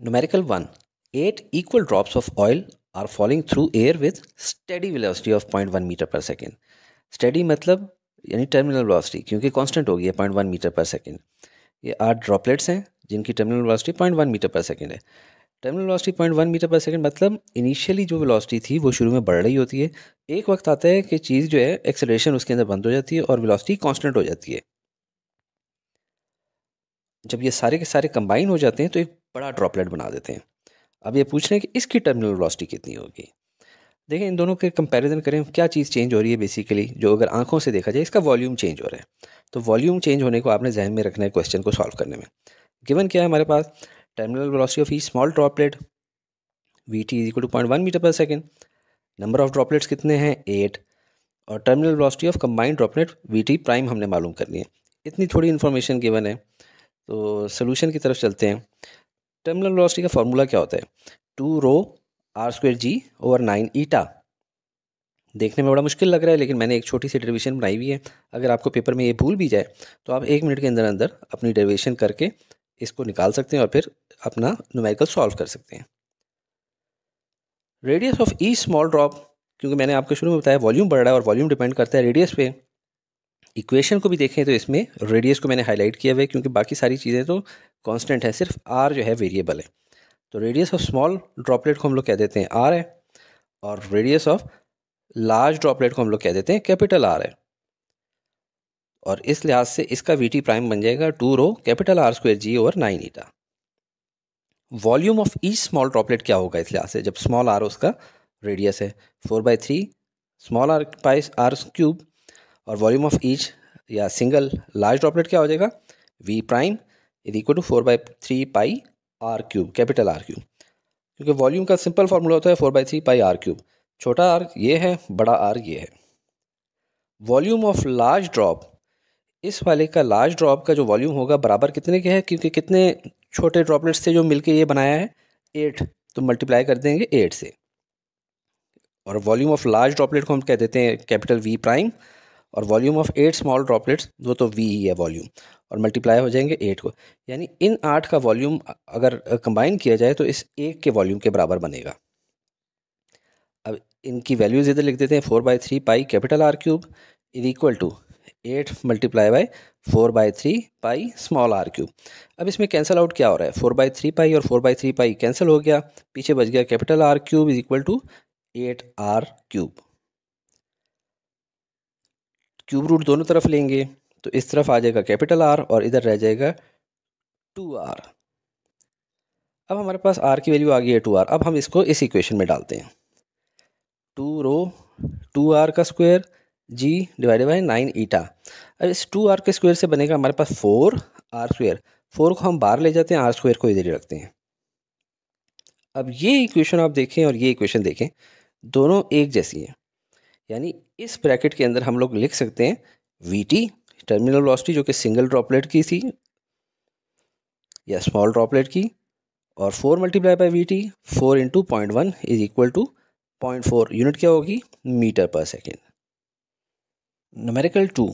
Numerical 1. 8 equal drops of oil are falling through air with steady velocity of 0.1 meter per second. Steady मतलब यानी terminal velocity क्योंकि constant हो गई है 0.1 metre पर सेकंड ये आठ ड्रॉपलेट्स हैं, जिनकी terminal velocity 0.1 metre per second है terminal velocity 0.1 metre per second मतलब इनिशियली जो वेलोसिटी थी, वो शुरू में बढ़ रही होती है एक वक्त आता है कि चीज़ जो है एक्सेलरेशन उसके अंदर बंद हो जाती है और वेलोसिटी कांस्टेंट हो जाती है जब ये सारे के सारे कंबाइन हो जाते हैं तो एक बड़ा ड्रॉपलेट बना देते हैं। अब ये पूछ रहे हैं कि इसकी टर्मिनल वेलोसिटी कितनी होगी? देखें इन दोनों के कंपैरिजन करें, क्या चीज़ चेंज हो रही है बेसिकली जो अगर आँखों से देखा जाए, इसका वॉल्यूम चेंज हो रहा है। तो वॉल्यूम चेंज होने को आपने जहन में रखना है क्वेश्चन को सॉल्व करने में। गिवन क्या है हमारे पास? Terminal velocity of a small droplet V T is equal to point one metre per second number of droplets कितने हैं? एट और terminal velocity of combined droplet V T prime हमने मालूम करनी है। इतनी थोड़ी इन्फॉर्मेशन गिवन है। तो सोल्यूशन की तरफ़ चलते हैं। टर्मिनल वेलोसिटी का फार्मूला क्या होता है? Two rho R square G over nine eta. देखने में बड़ा मुश्किल लग रहा है, लेकिन मैंने एक छोटी सी डेरिवेशन बनाई हुई है। अगर आपको पेपर में ये भूल भी जाए तो आप एक मिनट के अंदर अंदर अपनी डेरिवेशन करके इसको निकाल सकते हैं और फिर अपना न्यूमेरिकल सॉल्व कर सकते हैं। Radius of a small drop क्योंकि मैंने आपको शुरू में बताया वॉल्यूम बढ़ रहा है और वॉल्यूम डिपेंड करता है रेडियस पे। इक्वेशन को भी देखें तो इसमें रेडियस को मैंने हाईलाइट किया हुआ है, क्योंकि बाकी सारी चीज़ें तो कांस्टेंट है, सिर्फ़ आर जो है वेरिएबल है। तो रेडियस ऑफ़ स्मॉल ड्रॉपलेट को हम लोग कह देते हैं आर है, और रेडियस ऑफ़ लार्ज ड्रॉपलेट को हम लोग कह देते हैं कैपिटल आर है। और इस लिहाज से इसका वी टी प्राइम बन जाएगा two rho capital R square G over nine eta volume of each small droplet क्या होगा इस लिहाज से, जब स्मॉल आर उसका रेडियस है? Four by three small R pi R cube और वॉल्यूम ऑफ़ ईच या सिंगल लार्ज ड्रॉपलेट क्या हो जाएगा? V prime is equal to four by three pi R cube capital R cube क्योंकि volume का simple formula होता है four by three pi R cube छोटा आर ये है, बड़ा आर ये है. वॉल्यूम ऑफ़ लार्ज ड्रॉप इस वाले का लार्ज ड्रॉप का जो वॉल्यूम होगा बराबर कितने के है? क्योंकि कितने छोटे ड्रॉपलेट्स थे जो मिलके ये बनाया है? एट तो मल्टीप्लाई कर देंगे एट से. और वॉल्यूम ऑफ़ लार्ज ड्रॉपलेट को हम कह देते हैं कैपिटल वी प्राइम और volume of eight small droplets वो तो वी ही है वॉल्यूम और मल्टीप्लाई हो जाएँगे एट को। यानी इन आठ का वॉल्यूम अगर कंबाइन किया जाए तो इस एक के वॉल्यूम के बराबर बनेगा। अब इनकी वैल्यूज़ इधर लिख देते हैं four by three pi capital R cube is equal to eight multiply by four by three pi small R cube अब इसमें कैंसिल आउट क्या हो रहा है? फोर बाई थ्री पाई और four by three pi cancel हो गया, पीछे बच गया capital R cube is equal to eight R cube cube root दोनों तरफ़ लेंगे तो इस तरफ़ आ जाएगा कैपिटल आर और इधर रह जाएगा टू आर अब हमारे पास आर की वैल्यू आ गई है टू आर अब हम इसको इस इक्वेशन में डालते हैं। टू रो टू आर का square G divided by nine eta अब इस टू आर के स्क्वायर से बनेगा हमारे पास फोर आर स्क्वायर फोर को हम बाहर ले जाते हैं आर स्क्वायर को इधर ही रखते हैं। अब ये इक्वेशन आप देखें और ये इक्वेशन देखें, दोनों एक जैसी हैं। यानी इस ब्रैकेट के अंदर हम लोग लिख सकते हैं वी टी टर्मिनल वेलोसिटी जो कि सिंगल ड्रॉपलेट की थी, या स्मॉल ड्रॉपलेट की, और four multiply by V T four into point one is equal to point four unit क्या होगी? Metre per second numerical 2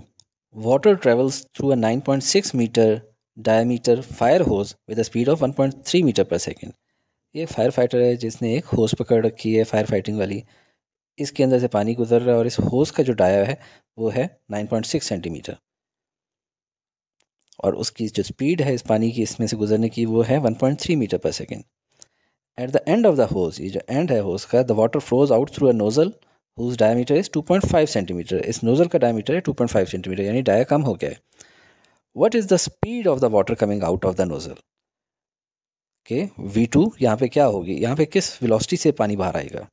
water travels through a 9.6 meter diameter fire hose with a speed of 1.3 metre per second ये fire fighter है जिसने एक होस पकड़ रखी है फायर फाइटिंग वाली। इसके अंदर से पानी गुजर रहा है और इस होस का जो डाया है, वो है 9.6 सेंटीमीटर और उसकी जो स्पीड है इस पानी की, इसमें से गुजरने की, वो है 1.3 metre per second at the end of the hose ये जो एंड है होस का the water flows out through a nozzle whose diameter is 2.5 centimetre इस नोजल का डायमीटर है 2.5 सेंटीमीटर यानी डाया कम हो गया है. What is the speed of the water coming out of the nozzle के वी टू यहाँ पे क्या होगी? यहाँ पे किस वेलोसिटी से पानी बाहर आएगा?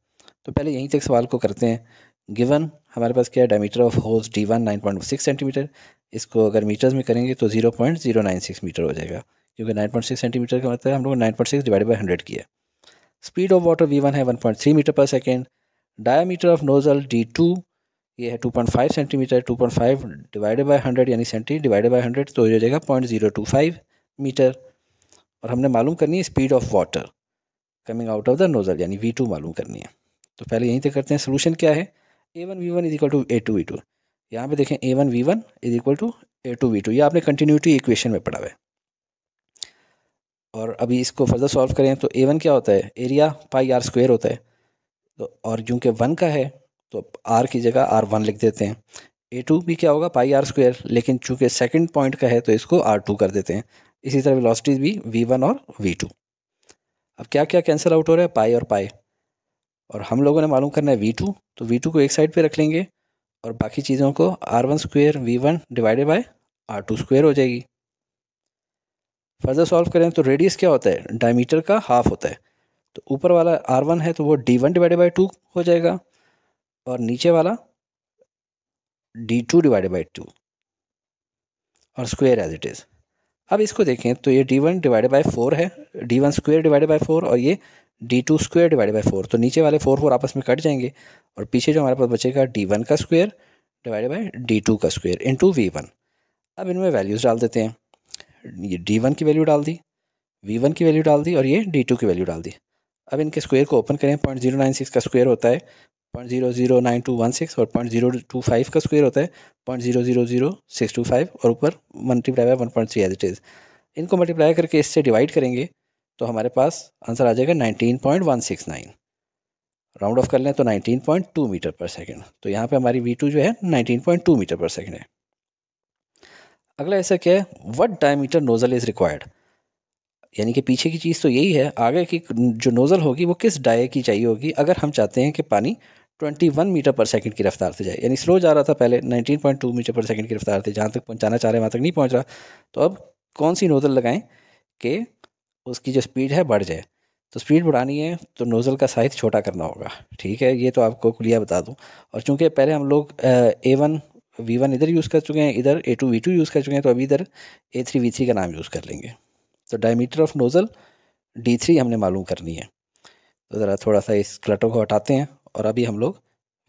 तो पहले यहीं तक सवाल को करते हैं। गिवन, हमारे पास क्या है? Diameter of hose D one nine point six centimetre. इसको अगर मीटर्स में करेंगे तो zero point zero nine six metre हो जाएगा, क्योंकि नाइन पॉइंट सिक्स सेंटीमीटर का मतलब हम लोग nine point six divide by hundred किया। Speed of water V one है one point three metre per second. Diameter of nozzle D two, ये है two point five centimetre. Two point five divided by hundred यानी centi divided by hundred तो हो जाएगा point zero two five metre. और हमने मालूम करनी है speed of water coming out of the nozzle, यानी वी टू मालूम करनी है। तो पहले यहीं तक करते हैं सोल्यूशन क्या है? A one V one is equal to A two V two यहाँ पे देखें A one V one is equal to A two V two ये आपने कंटिन्यूटी इक्वेशन में पढ़ा हुआ है। और अभी इसको फर्दर सॉल्व करें तो ए वन क्या होता है? एरिया पाई आर स्क्वेयर होता है। तो और क्योंकि वन का है तो आर की जगह आर वन लिख देते हैं। ए टू भी क्या होगा? पाई आर स्क्वेयर लेकिन चूँकि सेकेंड पॉइंट का है तो इसको आर टू कर देते हैं। इसी तरह वेलोसिटीज भी वी वन और वी टू अब क्या क्या कैंसिल आउट हो रहा है? पाई और पाई और हम लोगों ने मालूम करना है वी टू तो वी टू को एक साइड पे रख लेंगे और बाकी चीज़ों को R one square V one divided by R two square हो जाएगी। फर्दर सॉल्व करें तो रेडियस क्या होता है? डायमीटर का हाफ़ होता है। तो ऊपर वाला आर वन है तो वो D one divided by two हो जाएगा और नीचे वाला D two divided by two और स्क्वेयर एज इट इज़ अब इसको देखें तो ये D one divided by four है। D one square divided by four और ये D two square divide by four तो नीचे वाले फोर फोर आपस में कट जाएँगे और पीछे जो हमारे पास बचेगा डी वन का square divide by D two का square into V one अब इनमें वैल्यूज़ डाल देते हैं। ये डी वन की वैल्यू डाल दी वी वन की वैल्यू डाल दी और ये डी टू की वैल्यू डाल दी। अब इनके स्क्वेयर को ओपन करें। पॉइंट ज़ीरो नाइन सिक्स का स्क्वेयर होता है point zero zero nine two one six और पॉइंट ज़ीरो टू फाइव का स्क्वेयर होता है point zero zero zero six two five और ऊपर multiply by one point three as it is इनको मल्टीप्लाई करके इससे डिवाइड करेंगे। तो हमारे पास आंसर आ जाएगा nineteen point one six nine. Round off कर लें तो nineteen point two metre per second. तो यहाँ पे हमारी वी टू जो है nineteen point two metre per second है। अगला ऐसा क्या है? What diameter nozzle is required यानी कि पीछे की चीज़ तो यही है। आगे की जो नोज़ल होगी वो किस डाय की चाहिए होगी? अगर हम चाहते हैं कि पानी 21 मीटर पर सेकंड की रफ्तार से जाए। यानी स्लो जा रहा था पहले 19.2 मीटर पर सेकंड की रफ्तार थी जहाँ तक पहुँचाना चाह रहे हैं, वहाँ तक नहीं पहुँच रहा। तो अब कौन सी नोज़ल लगाएँ कि उसकी जो स्पीड है बढ़ जाए। तो स्पीड बढ़ानी है तो नोज़ल का साइज़ छोटा करना होगा। ठीक है, ये तो आपको क्लियर बता दूँ। और चूँकि पहले हम लोग ए वन वी वन इधर यूज़ कर चुके हैं, इधर A two V two use कर चुके हैं तो अभी इधर ए थ्री वी थ्री का नाम यूज़ कर लेंगे। तो diameter of nozzle D three हमने मालूम करनी है। तो ज़रा थोड़ा सा इस क्लटो को हटाते हैं और अभी हम लोग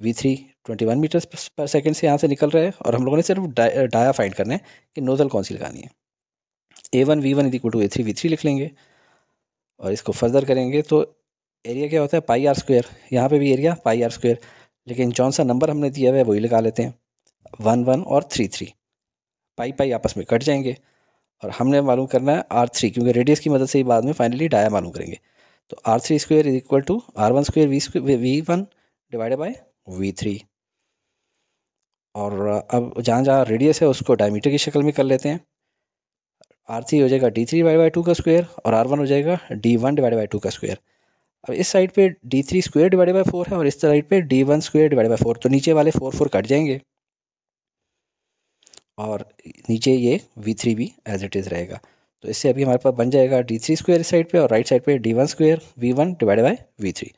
V three twenty one metre per second से यहाँ से निकल रहे हैं और हम लोगों ने सिर्फ़ डाया फाइंड करना है कि नोज़ल कौन सी लगानी है। A one V one equal to A three V three लिख लेंगे। और इसको फर्दर करेंगे तो एरिया क्या होता है? पाई आर स्क्वेयर यहाँ पे भी एरिया पाई आर स्क्वेयर लेकिन जौन सा नंबर हमने दिया हुआ है, वही लगा लेते हैं। वन वन और थ्री थ्री पाई पाई आपस में कट जाएँगे। और हमने मालूम करना है आर थ्री क्योंकि रेडियस की मदद से ही बाद में फाइनली डाया मालूम करेंगे। तो R three square is equal to R one square V square V one divided by V three और अब जहाँ जहाँ रेडियस है, उसको डायमीटर की शक्ल में कर लेते हैं। आर थ्री हो जाएगा D three divide by two का स्क्वायर और आर वन हो जाएगा D one divide by two का स्क्वायर अब इस साइड पे D three square divide by four है और इस साइड पे D one square divide by four तो नीचे वाले फोर फोर कट जाएँगे। और नीचे ये वी थ्री भी एज इट इज़ रहेगा। तो इससे अभी हमारे पास बन जाएगा डी थ्री स्क्वेयर इस साइड पर और राइट साइड पर D one square V one divide by V three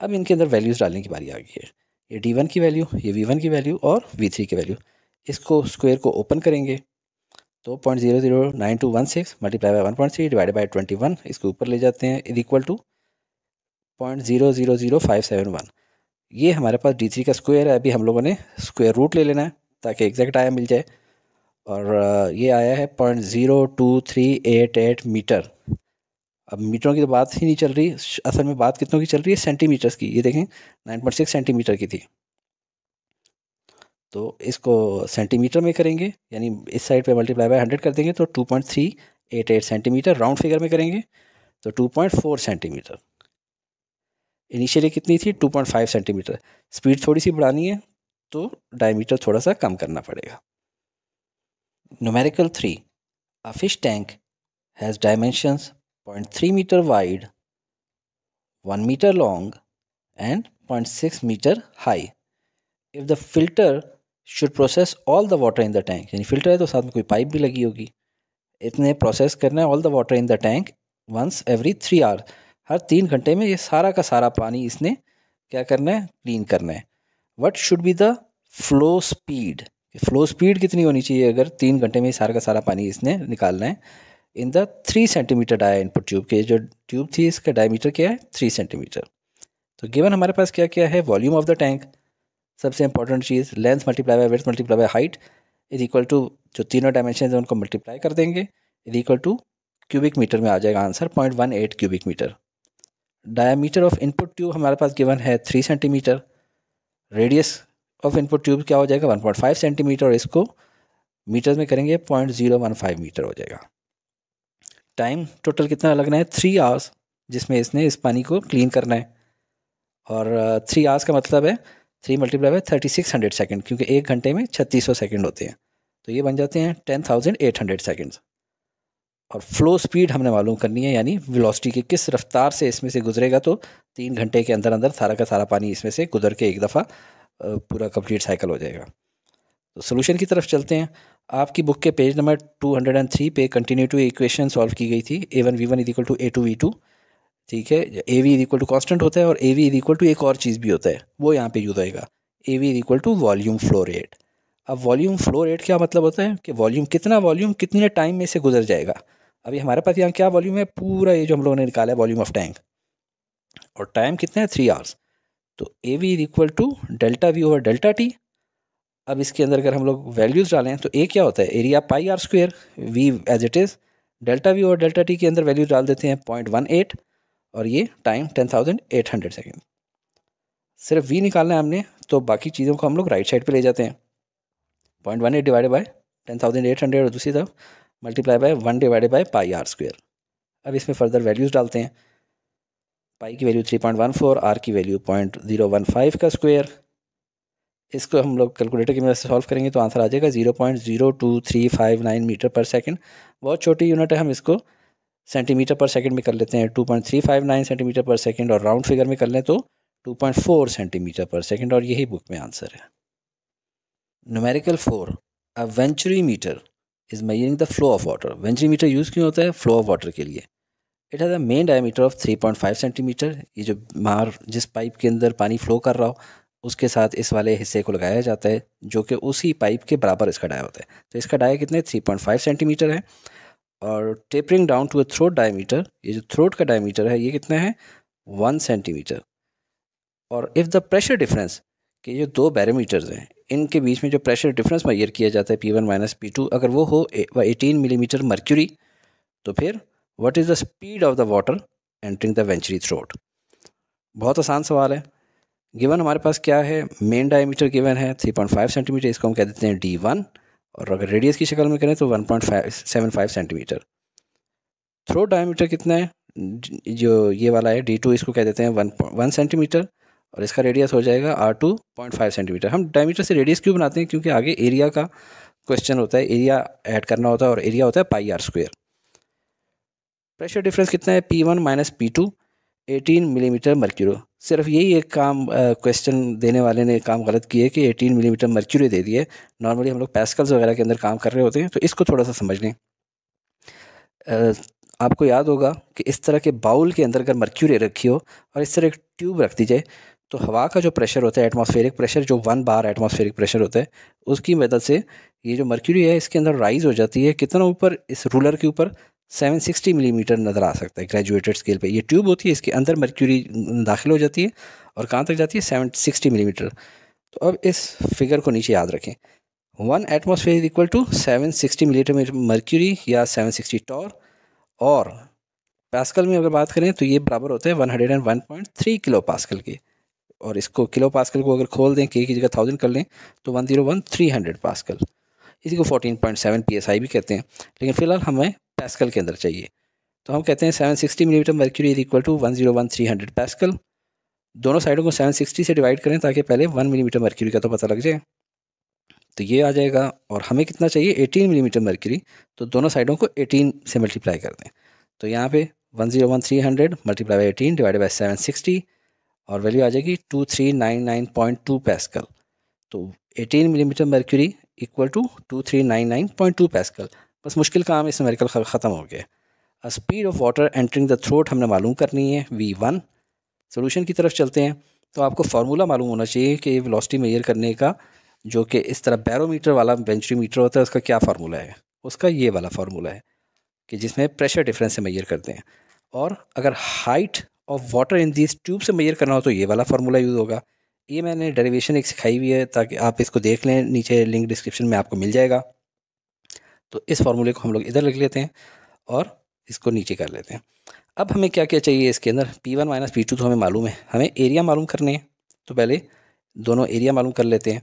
अब इनके अंदर वैल्यूज़ डालने की बारी आ गई है। ये डी वन की वैल्यू ये वी वन की वैल्यू और वी थ्री की वैल्यू इसको स्क्वायर को ओपन करेंगे। तो point zero zero nine two one six multiply by one point three divide by twenty one इसके ऊपर ले जाते हैं is equal to point zero zero zero five seven one ये हमारे पास डी थ्री का स्क्वायर है, अभी हम लोगों ने स्क्वायर रूट ले लेना है ताकि एग्जैक्ट आया मिल जाए। और ये आया है point zero two three eight eight metre अब मीटरों की तो बात ही नहीं चल रही, असल में बात कितनों की चल रही है? सेंटीमीटर्स की। ये देखें नाइन पॉइंट सिक्स सेंटीमीटर की थी। तो इसको सेंटीमीटर में करेंगे यानी इस साइड पे मल्टीप्लाई बाय हंड्रेड कर देंगे तो two point three eight eight centimetre round figure में करेंगे तो two point four centimetre initially कितनी थी? Two point five centimetre speed थोड़ी सी बढ़ानी है तो डायमीटर थोड़ा सा कम करना पड़ेगा। Three a fish tank has dimensions 0.3 meter wide, 1 meter long and 0.6 meter high. If the filter should process all the water in the tank यानी फ़िल्टर है तो साथ में कोई पाइप भी लगी होगी। इतने प्रोसेस करना है all the water in the tank once every three hour हर तीन घंटे में ये सारा का सारा पानी इसने क्या करना है? क्लीन करना है। What should be the flow speed flow speed कितनी होनी चाहिए अगर तीन घंटे में सारा का सारा पानी इसने निकालना है? In the three centimetre dia input tube के जो ट्यूब थी, इसका डायमीटर क्या है? थ्री सेंटीमीटर तो गिवन हमारे पास क्या क्या है? वॉल्यूम ऑफ़ द टैंक सबसे important cheese length multiply by width multiply by height is equal to जो तीनों डायमेंशन है, उनको मल्टीप्लाई कर देंगे। Is equal to cubic metre में आ जाएगा answer point one eight cubic metre diameter of input tube हमारे पास गिवन है three centimetre radius of input tube क्या हो जाएगा? वन पॉइंट फाइव सेंटीमीटर और इसको मीटर में करेंगे point zero one five metre हो जाएगा। टाइम टोटल कितना लगना है? थ्री आवर्स जिसमें इसने इस पानी को क्लीन करना है। और थ्री आवर्स का मतलब है three multiply by thirty six hundred second, क्योंकि एक घंटे में छत्तीस सौ सेकेंड होते हैं। तो ये बन जाते हैं ten thousand eight hundred seconds. और फ्लो स्पीड हमने मालूम करनी है, यानी वेलोसिटी की किस रफ्तार से इसमें से गुजरेगा तो तीन घंटे के अंदर अंदर सारा का सारा पानी इसमें से गुजर के एक दफ़ा पूरा कंप्लीट साइकिल हो जाएगा। तो सोल्यूशन की तरफ़ चलते हैं। आपकी बुक के पेज नंबर 203 पे कंटिन्यू टू इक्वेशन सॉल्व की गई थी A one V one is equal to A two V two. ठीक है? A V is equal to constant होता है और A V is equal to एक और चीज़ भी होता है, वो यहाँ पे यूज़ होएगा A V is equal to volume flow rate अब वॉल्यूम फ्लो रेट क्या मतलब होता है? कि वॉल्यूम कितना वॉल्यूम कितने टाइम में से गुजर जाएगा। अभी हमारे पास यहाँ क्या वॉल्यूम है? पूरा ये जो हम लोगों ने निकाला है वॉल्यूम ऑफ़ टैंक और टाइम कितना है? थ्री आवर्स तो A V is equal to delta V over delta T अब इसके अंदर अगर हम लोग वैल्यूज़ डालें तो ए क्या होता है? Area pi R square V as it is delta V और डेल्टा टी के अंदर वैल्यू डाल देते हैं पॉइंट वन एट और ये time ten thousand eight hundred second सिर्फ़ वी निकालना है हमने तो बाकी चीज़ों को हम लोग राइट साइड पे ले जाते हैं। Point one eight divided by ten thousand eight hundred और दूसरी तरफ़ multiply by one divided by pi R square अब इसमें फर्दर वैल्यूज़ डालते हैं। पाई की value three point one four R की value point zero one five का स्क्वेयर इसको हम लोग कैलकुलेटर की मदद से सॉल्व करेंगे तो आंसर आ जाएगा zero point zero two three five nine metre per second बहुत छोटी यूनिट है, हम इसको सेंटीमीटर पर सेकंड में कर लेते हैं two point three five nine centimetre per second और राउंड फिगर में कर लें तो two point four centimetre per second और यही बुक में आंसर है। Numerical four a venturi metre is measuring the flow of water venturi metre use क्यों होता है? फ्लो ऑफ़ वाटर के लिए। It has a main diameter of three point five centimetre ये जो मार, जिस पाइप के अंदर पानी फ्लो कर रहा हो, उसके साथ इस वाले हिस्से को लगाया जाता है, जो कि उसी पाइप के बराबर इसका डाया होता है। तो इसका डाया कितने? थ्री पॉइंट फाइव सेंटीमीटर है। और tapering down to a throat diameter ये जो थ्रोट का डायमीटर है, ये कितना है? वन सेंटीमीटर और इफ़ द प्रेशर डिफरेंस के जो दो बैरोमीटर्स हैं, इनके बीच में जो प्रेशर डिफरेंस मैयर किया जाता है P one minus P two अगर वो हो एटीन मिलीमीटर मर्क्यूरी तो फिर what is the speed of the water entering the venturi throat बहुत आसान सवाल है। गिवन हमारे पास क्या है? मेन डायमीटर गिवन है 3.5 सेंटीमीटर इसको हम कह देते हैं डी वन और अगर रेडियस की शक्ल में करें तो 1.75 सेंटीमीटर थ्रो डायमीटर कितना है? जो ये वाला है डी टू इसको कह देते हैं? वन वन सेंटीमीटर और इसका रेडियस हो जाएगा R two point five centimetre हम डायमीटर से रेडियस क्यों बनाते हैं? क्योंकि आगे एरिया का क्वेश्चन होता है एरिया ऐड करना होता है और एरिया होता है pi R square pressure difference कितना है? P one minus P two eighteen millimetre mercury. सिर्फ़ यही एक काम क्वेश्चन देने वाले ने काम गलत किया कि 18 मिलीमीटर मर्क्यूरी दे दिए नॉर्मली हम लोग पैस्कल्स वगैरह के अंदर काम कर रहे होते हैं तो इसको थोड़ा सा समझ लें। आपको याद होगा कि इस तरह के बाउल के अंदर अगर मर्क्यूरी रखी हो और इस तरह एक ट्यूब रख दी जाए तो हवा का जो प्रेशर होता है एटमॉस्फेरिक प्रेशर जो वन बार एटमॉस्फेरिक प्रेशर होता है, उसकी मदद से ये जो मर्क्यूरी है, इसके अंदर राइज हो जाती है कितना ऊपर, इस रूलर के ऊपर? 760 मिलीमीटर नज़र आ सकता है ग्रेजुएटेड स्केल पे। ये ट्यूब होती है, इसके अंदर मर्क्यूरी दाखिल हो जाती है और कहाँ तक जाती है? Seven sixty millimetre. तो अब इस फिगर को नीचे याद रखें। One atmosphere is equal to seven sixty millimetre mercury या सेवन सिक्सटी टॉर और पास्कल में अगर बात करें तो ये बराबर होता है one hundred and one point three kilo pascal के। और इसको किलो पास्कल को अगर खोल दें के की जगह थाउज़ेंड कर लें तो one zero one three hundred pascal इसी को fourteen point seven P S I भी कहते हैं। लेकिन फ़िलहाल हमें पैस्कल के अंदर चाहिए। तो हम कहते हैं seven sixty millimetre mercury is equal to one zero one three hundred pascal दोनों साइडों को सेवन सिक्सटी से डिवाइड करें ताकि पहले वन मिलीमीटर मर्क्यूरी का तो पता लग जाए। तो ये आ जाएगा और हमें कितना चाहिए? एटीन मिलीमीटर मर्क्यूरी तो दोनों साइडों को एटीन से मल्टीप्लाई कर दें। तो यहाँ पे one zero one three hundred multiply by eighteen divide by seven sixty और वैल्यू आ जाएगी two three nine nine point two pascal तो eighteen millimetre mercury equal to two three nine nine point two pascal बस मुश्किल काम इस numerical ख़त्म हो गया। Speed of water entering the throat हमने मालूम करनी है वी वन सोल्यूशन की तरफ़ चलते हैं। तो आपको फार्मूला मालूम होना चाहिए कि वेलोसिटी मेजर करने का, जो कि इस तरह बैरोमीटर वाला बेंचरी मीटर होता है, उसका क्या फार्मूला है? उसका ये वाला फार्मूला है कि जिसमें प्रेशर डिफरेंस से मेजर करते हैं। और अगर height of water in this tube से मेजर करना हो तो ये वाला फार्मूला यूज़ होगा। ये मैंने डेरिवेशन एक सिखाई हुई है, ताकि आप इसको देख लें, नीचे लिंक डिस्क्रिप्शन में आपको मिल जाएगा। तो इस फार्मूले को हम लोग इधर लिख लेते हैं और इसको नीचे कर लेते हैं। अब हमें क्या क्या चाहिए इसके अंदर? P one minus P two तो हमें मालूम है। हमें एरिया मालूम करने हैं। तो पहले दोनों एरिया मालूम कर लेते हैं।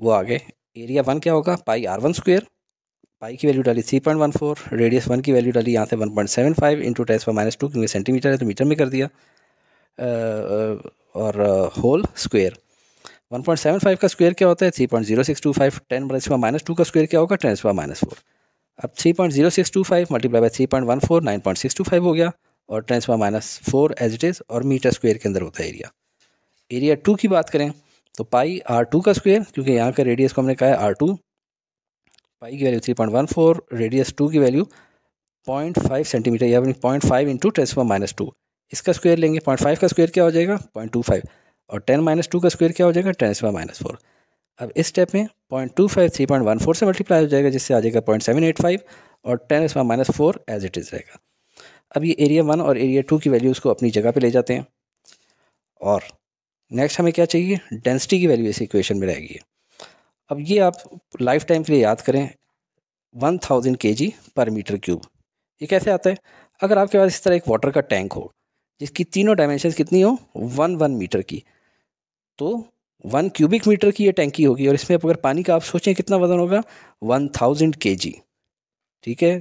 वो आगे एरिया वन क्या होगा? Pi R one square pi की वैल्यू डाली three point one four radius one की वैल्यू डाली यहाँ से one point seven five into test power minus two क्योंकि सेंटीमीटर है तो मीटर में कर दिया। और whole square one point seven five का स्क्वेयर क्या होता है? Three point zero six two five, ten tens power minus two का स्क्वेयर क्या होगा? Tens power minus four. अब three point zero six two five multiply by three point one four, nine point six two five हो गया और tens power minus four as it is और metre square के अंदर होता है एरिया एरिया टू की बात करें तो पाई आर टू का स्क्वेयर, क्योंकि यहाँ का रेडियस को हमने कहा है आर टू पाई की value three point one four radius two की वैल्यू पॉइंट फाइव सेंटीमीटर या point five into tens power minus two. इसका स्क्वायर लेंगे, पॉइंट फाइव का स्क्वायर क्या हो जाएगा? Point two five. और टेन माइनस टू का स्क्वायर क्या हो जाएगा? Ten square minus four. अब इस स्टेप में point two five three point one four से मल्टीप्लाई हो जाएगा, जिससे आ जाएगा पॉइंट सेवन एट फाइव और ten square minus four as it is रहेगा। अब ये एरिया वन और एरिया टू की वैल्यूज़ को अपनी जगह पर ले जाते हैं। और नेक्स्ट हमें क्या चाहिए? डेंसिटी की वैल्यू इस इक्वेशन में रहेगी। अब ये आप लाइफ टाइम के लिए याद करें वन थाउज़ेंड के जी पर मीटर क्यूब ये कैसे आता है? अगर आपके पास इस तरह एक वाटर का टैंक हो, जिसकी तीनों डायमेंशन कितनी हो? वन वन मीटर की। तो वन क्यूबिक मीटर की ये टैंकी होगी और इसमें अगर पानी का आप सोचें कितना वज़न होगा? वन थाउज़ेंड के जी ठीक है?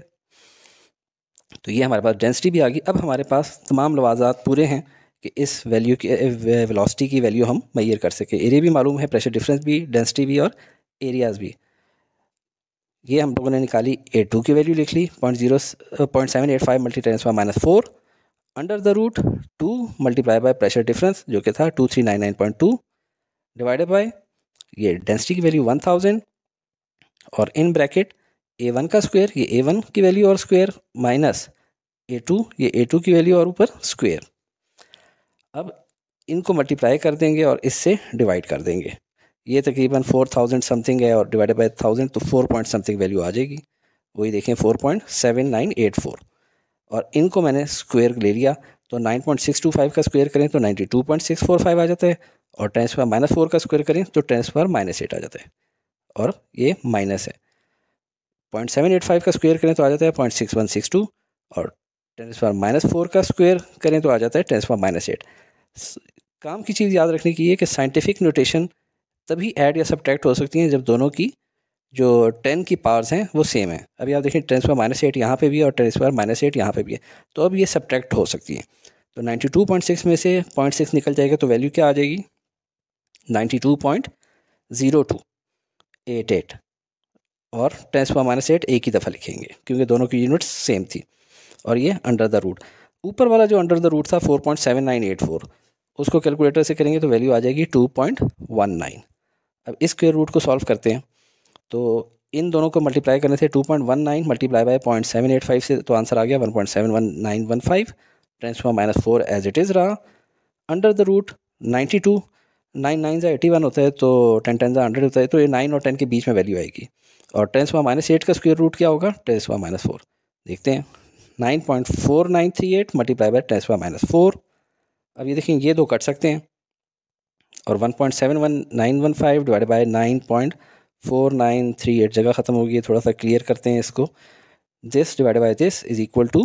तो ये हमारे पास डेंसिटी भी आ गई। अब हमारे पास तमाम लवाजात पूरे हैं कि इस वैल्यू की वेलोसिटी की वैल्यू हम मैयर कर सकें। एरिया भी मालूम है प्रेशर डिफरेंस भी डेंसिटी भी और एरियाज़ भी। ये हम लोगों ने निकाली ए टू की वैल्यू लिख ली। Point zero point seven eight five multi tens minus four under the root two multiply by pressure difference जो कि था two three nine nine point two divided by ये डेंसिटी की वैल्यू वन थाउज़ेंड और in bracket A one का square ये ए one की value और स्क्वायर माइनस ए टू ये ए टू की वैल्यू और ऊपर स्क्वायर अब इनको मल्टीप्लाई कर देंगे और इससे डिवाइड कर देंगे. ये तकरीबन फोर थाउज़ेंड समथिंग है और डिवाइडेड बाई थाउज़ेंड तो फोर पॉइंट समथिंग वैल्यू आ जाएगी. वही देखें four point seven nine eight four और इनको मैंने स्क्वेयर ले लिया तो 9.625 का स्क्वेयर करें तो 92.645 आ जाता है और टेन स्क्वायर माइनस फोर का स्क्वेयर करें तो टेन स्क्वायर माइनस एट आ जाता है। और ये माइनस है। पॉइंट सेवन एट फाइव का स्क्वेयर करें तो आ जाता है point six one six two और टेन स्क्वायर माइनस फोर का स्क्वेयर करें तो आ जाता है टेन स्क्वायर माइनस एट। काम की चीज़ याद रखने की है कि साइंटिफिक नोटेशन तभी ऐड या सब्ट्रैक्ट हो सकती हैं जब दोनों की जो टेन की पावर्स हैं, वो सेम है। अभी आप देखें टेन स्क्वायर माइनस एट यहाँ पर भी है और टेन स्क्वायर माइनस एट यहाँ पर भी है। तो अब ये सब्ट्रैक्ट हो सकती है। तो नाइन्टी टू पॉइंट सिक्स में से पॉइंट सिक्स निकल जाएगा तो वैल्यू क्या आ जाएगी? Ninety two point zero two, eight eight. और टेन स्क्वायर माइनस एट एक ही दफ़ा लिखेंगे, क्योंकि दोनों की यूनिट्स सेम थी। और ये अंडर द रूट। ऊपर वाला जो अंडर द रूट था, four point seven nine eight four, उसको कैलकुलेटर से करेंगे तो वैल्यू आ जाएगी टू पॉइंट वन नाइन। अब इस स्क्वेयर रूट को सॉल्व करते हैं। तो इन दोनों को मल्टीप्लाई करने से 2.19 point one nine multiply by point seven eight five से तो आंसर आ गया 1.719115 point seven one nine one five tens power minus four as it is रहा। Under the root 92 two nine nine ज़ा एटी वन होता है तो ten ten ज़ा हंड्रेड होता है तो ये नाइन और टेन के बीच में वैल्यू आएगी। और स्वा माइनस एट का स्क्वेयर रूट क्या होगा? स्वा माइनस फोर देखते हैं। Nine point four nine three eight multiply by स्वा माइनस फोर अब ये देखें, ये दो कट सकते हैं। और one point seven one nine one five divide by nine point four nine three eight जगह ख़त्म होगी थोड़ा सा क्लियर करते हैं इसको। This divide by this is equal to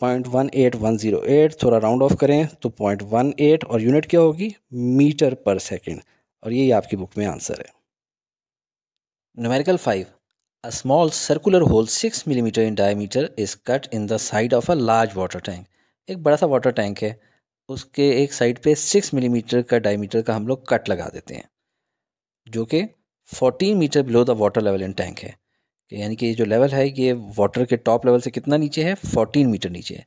point one eight one zero eight थोड़ा राउंड ऑफ़ करें तो पॉइंट वन एट और यूनिट क्या होगी? मीटर पर सेकेंड और यही आपकी बुक में आंसर है। Numerical five a small circular hole six millimetre in diameter is cut in the side of a large water tank एक बड़ा सा वाटर टैंक है। उसके एक साइड पे सिक्स मिलीमीटर का डायमीटर का हम लोग कट लगा देते हैं। जो कि fourteen metre below the water level in tank है। यानी कि जो लेवल है, ये वाटर के टॉप लेवल से कितना नीचे है? फोर्टीन मीटर नीचे है।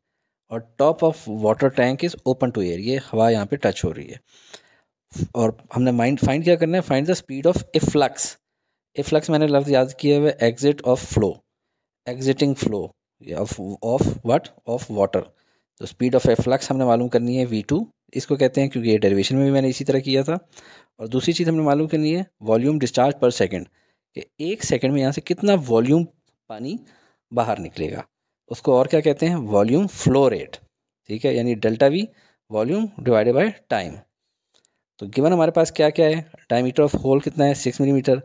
और top of water tank is open to air ये हवा यहाँ पे टच हो रही है। और हमने माइंड फाइंड क्या करना है? Find the speed of efflux efflux मैंने लफ्ज़ याद किया हुआ exit of flow exiting flow of of what of water तो स्पीड ऑफ़ एफ्लक्स हमने मालूम करनी है वी टू इसको कहते हैं क्योंकि ये डेरिवेशन में भी मैंने इसी तरह किया था। और दूसरी चीज़ हमने मालूम करनी है वॉल्यूम डिस्चार्ज पर सेकेंड कि एक सेकेंड में यहाँ से कितना वॉल्यूम पानी बाहर निकलेगा। उसको और क्या कहते हैं? वॉल्यूम फ्लो रेट ठीक है? यानी delta V volume divided by time तो गिवन हमारे पास क्या क्या है? डायमीटर ऑफ़ होल कितना है? सिक्स मिलीमीटर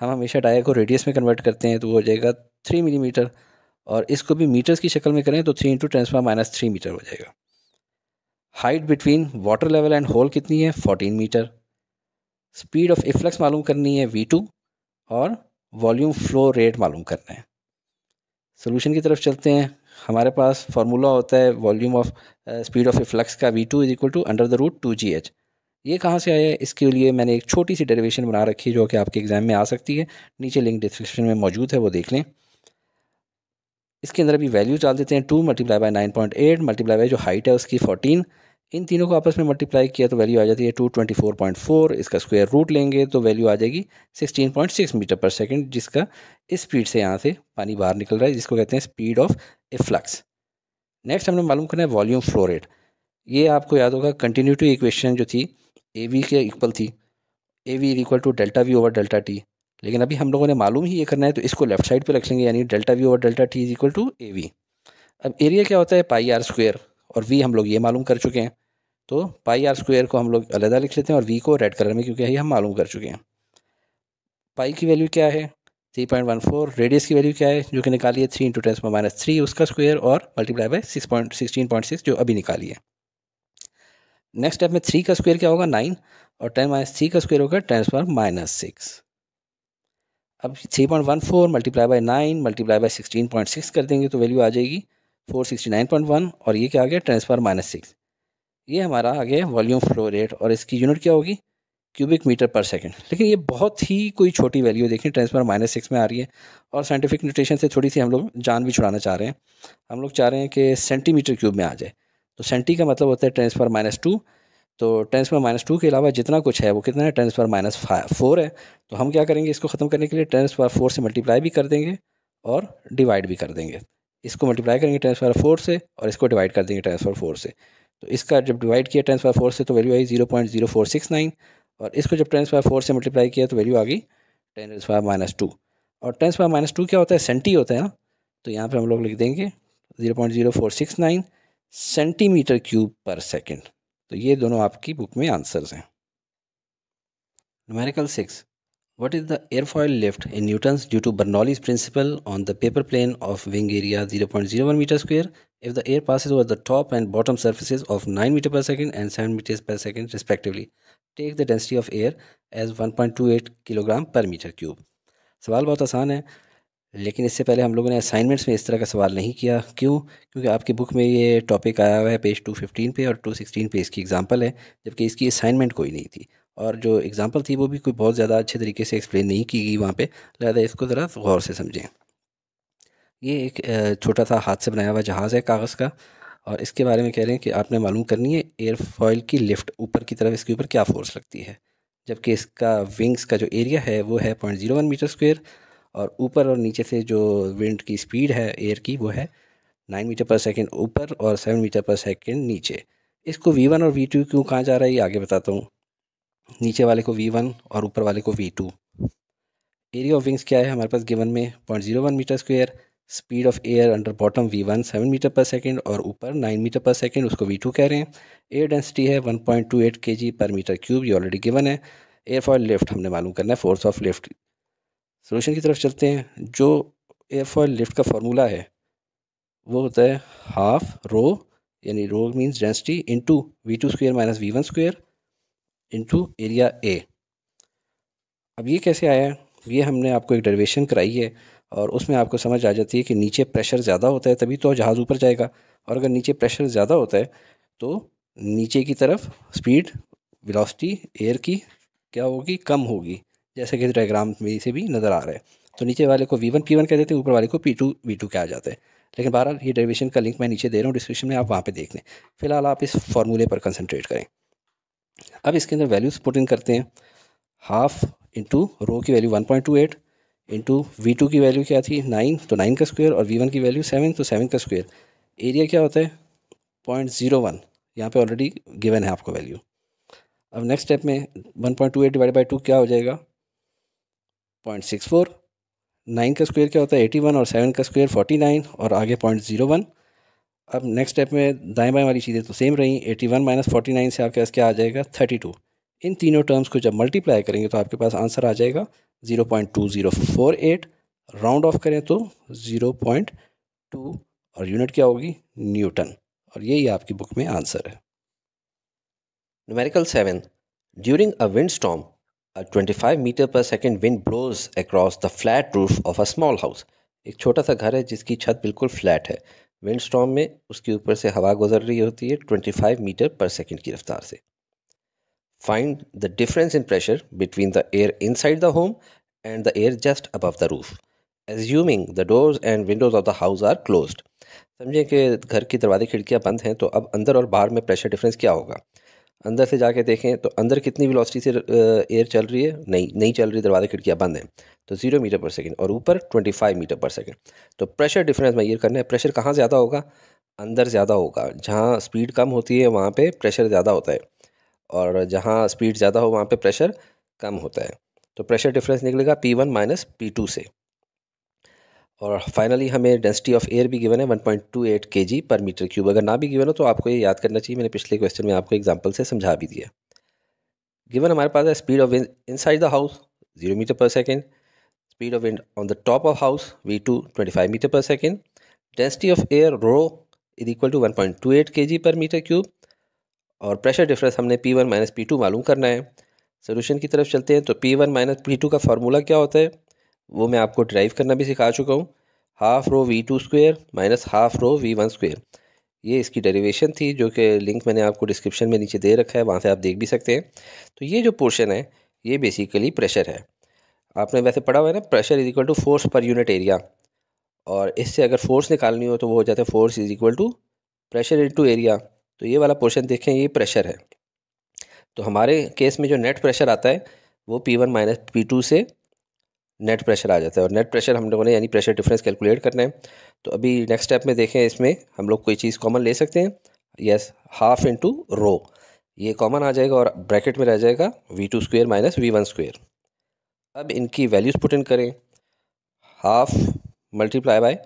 हम हमेशा डाया को रेडियस में कन्वर्ट करते हैं तो वो हो जाएगा थ्री मिलीमीटर और इसको भी मीटर्स की शक्ल में करें तो three into tens power minus three metre हो जाएगा। Height between water level and hole कितनी है? Fourteen metre speed of efflux मालूम करनी है वी टू और वॉल्यूम फ्लो रेट मालूम करना है। सोल्यूशन की तरफ़ चलते हैं। हमारे पास फार्मूला होता है volume of speed of efflux का V two is equal to under the root two G H ये कहाँ से आया है? इसके लिए मैंने एक छोटी सी डेरिवेशन बना रखी है जो कि आपके एग्ज़ाम में आ सकती है। नीचे लिंक डिस्क्रिप्शन में मौजूद है, वो देख लें। इसके अंदर अभी वैल्यूज़ डाल देते हैं two multiply by nine point eight multiply by जो हाइट है उसकी फोर्टीन इन तीनों को आपस में मल्टीप्लाई किया तो वैल्यू आ जाती है two twenty four point four इसका स्क्वायर रूट लेंगे तो वैल्यू आ जाएगी sixteen point six metre per second जिसका इस स्पीड से यहाँ से पानी बाहर निकल रहा है, जिसको कहते हैं speed of efflux next हमने मालूम करना है वॉल्यूम फ्लो रेट ये आपको याद होगा कंटिन्यूटी इक्वेशन जो थी ए वी के इक्वल थी। A V equal to delta V over delta T लेकिन अभी हम लोगों ने मालूम ही ये करना है तो इसको लेफ़्ट साइड पे रख लेंगे, यानी डेल्टा वी और delta T is equal to A V अब एरिया क्या होता है? पाई आर स्क्वेयर और वी हम लोग ये मालूम कर चुके हैं। तो पाई आर स्क्वेयर को हम लोग अलहदा लिख लेते हैं और वी को रेड कलर में, क्योंकि ये हम मालूम कर चुके हैं। पाई की वैल्यू क्या है? Three point one four radius की वैल्यू क्या है? जो कि निकाली है three into tens minus three उसका स्क्वेयर और multiply by six point sixteen point six जो अभी निकाली है नेक्स्ट स्टेप में थ्री का स्क्वेयर क्या होगा? नाइन और टेन माइनस थ्री का स्क्वेयर होगा टेन स्क्वायर माइनस सिक्स अब three point one four multiply by nine multiply by sixteen point six कर देंगे तो वैल्यू आ जाएगी four sixty nine point one और ये क्या आ गया? ट्रांसफ़र माइनस सिक्स ये हमारा आ गया वॉल्यूम फ्लो रेट और इसकी यूनिट क्या होगी? क्यूबिक मीटर पर सेकंड लेकिन ये बहुत ही कोई छोटी वैल्यू देखें ट्रांसफ़र माइनस सिक्स में आ रही है और साइंटिफिक न्यूट्रिशन से थोड़ी सी हम लोग जान भी छुड़ाना चाह रहे हैं। हम लोग चाह रहे हैं कि सेंटीमीटर क्यूब में आ जाए। तो सेंटी का मतलब होता है ट्रांसफ़र माइनस टू तो टेन स्क्वायर माइनस टू के अलावा जितना कुछ है, वो कितना है? टेन स्क्वायर माइनस फोर है। तो हम क्या करेंगे इसको ख़त्म करने के लिए? टेन स्क्वायर फोर से मल्टीप्लाई भी कर देंगे और डिवाइड भी कर देंगे। इसको मल्टीप्लाई करेंगे टेन स्क्वायर फोर से और इसको डिवाइड कर देंगे टेन स्क्वायर फोर से। तो इसका जब डिवाइड किया टेन स्क्वायर फोर से तो वैल्यू आई zero point zero four six nine और इसको जब टेन स्क्वायर फोर से मल्टीप्लाई किया तो वैल्यू आ गई टेन स्क्वायर माइनस टू। और टेन स्क्वायर माइनस टू क्या होता है? सेंटी होता है ना? तो यहाँ पर हम लोग लिख देंगे zero point zero four six nine centimetre cube per second. तो ये दोनों आपकी बुक में आंसर्स हैं। Numerical six what is the airfoil lift in newtons due to Bernoulli's principle on the paper plane of wing area zero point zero one metre square if the air passes over the top and bottom surfaces of nine metre per second and seven metre per second respectively take the density of air as one point two eight kilogram per metre cube सवाल बहुत आसान है। लेकिन इससे पहले हम लोगों ने असाइनमेंट्स में इस तरह का सवाल नहीं किया। क्यों? क्योंकि आपकी बुक में ये टॉपिक आया हुआ है पेज टू फिफ्टीन पे और टू सिक्सटीन पे इसकी एग्जांपल है, जबकि इसकी असाइनमेंट कोई नहीं थी। और जो एग्जांपल थी वो भी कोई बहुत ज़्यादा अच्छे तरीके से एक्सप्लेन नहीं की गई वहाँ पे। लिहाजा इसको ज़रा गौर से समझें। ये एक छोटा सा हाथ से बनाया हुआ जहाज़ है कागज़ का और इसके बारे में कह रहे हैं कि आपने मालूम करनी है एयरफॉयल की लिफ्ट ऊपर की तरफ़ इसके ऊपर क्या फोर्स लगती है। जबकि इसका विंग्स का जो एरिया है वो है point zero one metre square और ऊपर और नीचे से जो विंड की स्पीड है, एयर की, वो है नाइन मीटर पर सेकेंड ऊपर और सेवन मीटर पर सेकेंड नीचे। इसको वी वन और वी टू क्यों कहाँ जा रहा है, ये आगे बताता हूँ। नीचे वाले को वी वन और ऊपर वाले को V two area of wings क्या है? हमारे पास गिवन में point zero one metre square speed of air under bottom V one seven metre per second और ऊपर नाइन मीटर पर सेकेंड उसको वी टू कह रहे हैं। एयर डेंसिटी है one point two eight K G per metre cube ये already given है। एयर फॉल लिफ्ट हमने मालूम करना है फोर्स ऑफ़ लिफ्ट सोल्यूशन की तरफ़ चलते हैं। जो एयरफॉयल लिफ्ट का फार्मूला है, वो होता है हाफ़ रो यानी rho means density into v two square minus v one square into area A अब ये कैसे आया है? ये हमने आपको एक डरवेशन कराई है और उसमें आपको समझ आ जाती है कि नीचे प्रेशर ज़्यादा होता है तभी तो जहाज़ ऊपर जाएगा और अगर नीचे प्रेशर ज़्यादा होता है तो नीचे की तरफ़ स्पीड वेलोसिटी एयर की क्या होगी? कम होगी। जैसे कि डायग्राम में से भी नज़र आ रहा है। तो नीचे वाले को वी वन पी वन कह देते हैं, ऊपर वाले को पी टू वी टू कहा जाता है। लेकिन बहरहाल, ये डेरिवेशन का लिंक मैं नीचे दे रहा हूँ डिस्क्रिप्शन में आप वहाँ पे देख लें। फ़िलहाल आप इस फार्मूले पर कंसनट्रेट करें। अब इसके अंदर वैल्यूज़ पुट इन करते हैं। हाफ़ इंटू रो की value one point two eight into v two की वैल्यू क्या थी? नाइन तो नाइन का स्क्वेयर और वी वन की वैल्यू सेवन तो सेवन का स्क्वेयर एरिया क्या होता है? पॉइंट ज़ीरो वन यहाँ पर ऑलरेडी गिवन है आपको वैल्यू अब नेक्स्ट स्टेप में one point two eight divide by two क्या हो जाएगा? पॉइंट सिक्स फोर, नाइन का स्क्वायर क्या होता है? एटी वन और सेवन का स्क्वायर फोर्टी नाइन और आगे पॉइंट ज़ीरो वन। अब नेक्स्ट स्टेप में दाएँ बाएँ वाली चीज़ें तो सेम रही, eighty one minus forty nine से आपके पास क्या आ जाएगा? Thirty two. इन तीनों टर्म्स को जब मल्टीप्लाई करेंगे तो आपके पास आंसर आ जाएगा zero point two zero four eight. Round off करें तो ज़ीरो पॉइंट टू। और यूनिट क्या होगी? न्यूटन। और यही आपकी बुक में आंसर है। Numerical seven during a wind storm A 25 meter per second wind blows across the flat roof of a small house. एक छोटा सा घर है जिसकी छत बिल्कुल फ्लैट है। विंड स्टॉम में उसके ऊपर से हवा गुजर रही होती है 25 मीटर पर सेकंड की रफ्तार से। Find the difference in pressure between the air inside the home and the air just above the roof assuming the doors and windows of the house are closed समझें कि घर की दरवाजे खिड़कियाँ बंद हैं तो अब अंदर और बाहर में प्रेशर डिफरेंस क्या होगा? अंदर से जाके देखें तो अंदर कितनी वेलोसिटी से एयर चल रही है? नहीं नहीं चल रही, दरवाजे खिड़कियाँ बंद हैं। तो ज़ीरो मीटर पर सेकंड और ऊपर twenty five metre per second तो प्रेशर डिफरेंस मैं ये करना है प्रेशर कहाँ ज़्यादा होगा? अंदर ज़्यादा होगा। जहाँ स्पीड कम होती है, वहाँ पर प्रेशर ज़्यादा होता है। और जहाँ स्पीड ज़्यादा हो, वहाँ पर प्रेशर कम होता है। तो प्रेशर डिफरेंस निकलेगा P one minus P two से। और फाइनली हमें डेंसिटी ऑफ़ एयर भी गिवन है 1.28 केजी पर मीटर क्यूब अगर ना भी गिवन हो तो आपको ये याद करना चाहिए, मैंने पिछले क्वेश्चन में आपको एग्जांपल से समझा भी दिया। गिवन हमारे पास है speed of wind inside the house zero metre per second speed of wind on the top of house v two metre per second density of air rho is equal to one point per metre cube और pressure difference हमने P one minus P two मालूम करना है। Solution की तरफ़ चलते हैं तो P one minus P two का फार्मूला क्या होता है? वो मैं आपको ड्राइव करना भी सिखा चुका हूँ। Half rho v two square minus half rho v one square ये इसकी डेरिवेशन थी, जो कि लिंक मैंने आपको डिस्क्रिप्शन में नीचे दे रखा है, वहाँ से आप देख भी सकते हैं। तो ये जो पोर्शन है, ये बेसिकली प्रेशर है। आपने वैसे पढ़ा हुआ है ना pressure is equal to force per unit area और इससे अगर फोर्स निकालनी हो तो वो हो जाता है force is equal to pressure to area तो ये वाला पोर्शन देखें, ये प्रेशर है। तो हमारे केस में जो नेट प्रेशर आता है, वो P one minus P two से नेट प्रेशर आ जाता है और नेट प्रेशर हम लोगों ने, यानी प्रेशर डिफरेंस कैलकुलेट करना है। तो अभी नेक्स्ट स्टेप में देखें, इसमें हम लोग कोई चीज़ कॉमन ले सकते हैं। Yes, half into rho. ये कॉमन आ जाएगा और ब्रैकेट में रह जाएगा v two square minus v one square. अब इनकी वैल्यूज़ पुट इन करें। हाफ़ मल्टीप्लाई बाय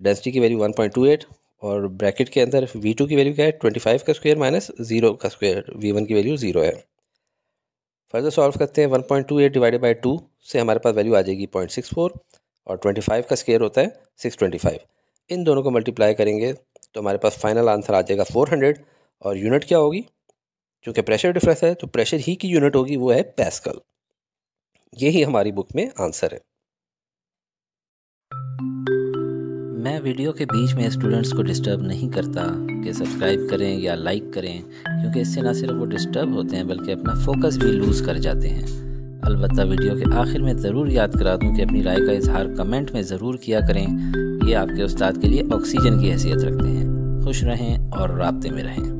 डेंसिटी की value one point two eight और ब्रैकेट के अंदर वी टू की वैल्यू क्या है? ट्वेंटी फाइव का स्क्वेयर माइनस ज़ीरो का स्क्वेयर वी वन की वैल्यू ज़ीरो है। फर्दर सॉल्व करते हैं one point two eight divided by two से हमारे पास वैल्यू आ जाएगी पॉइंट सिक्स फोर और ट्वेंटी फाइव का स्केयर होता है सिक्स ट्वेंटी फाइव इन दोनों को मल्टीप्लाई करेंगे तो हमारे पास फाइनल आंसर आ जाएगा फोर हंड्रेड और यूनिट क्या होगी? चूँकि प्रेशर डिफरेंस है तो प्रेशर ही की यूनिट होगी, वो है पैस्कल यही हमारी बुक में आंसर है। मैं वीडियो के बीच में स्टूडेंट्स को डिस्टर्ब नहीं करता कि सब्सक्राइब करें या लाइक करें, क्योंकि इससे ना सिर्फ़ वो डिस्टर्ब होते हैं, बल्कि अपना फोकस भी लूज़ कर जाते हैं। अलबत् वीडियो के आखिर में ज़रूर याद करा दूँ कि अपनी राय का इजहार कमेंट में ज़रूर किया करें। ये आपके उस्ताद के लिए ऑक्सीजन की हैसियत रखते हैं। खुश रहें और रबते में रहें।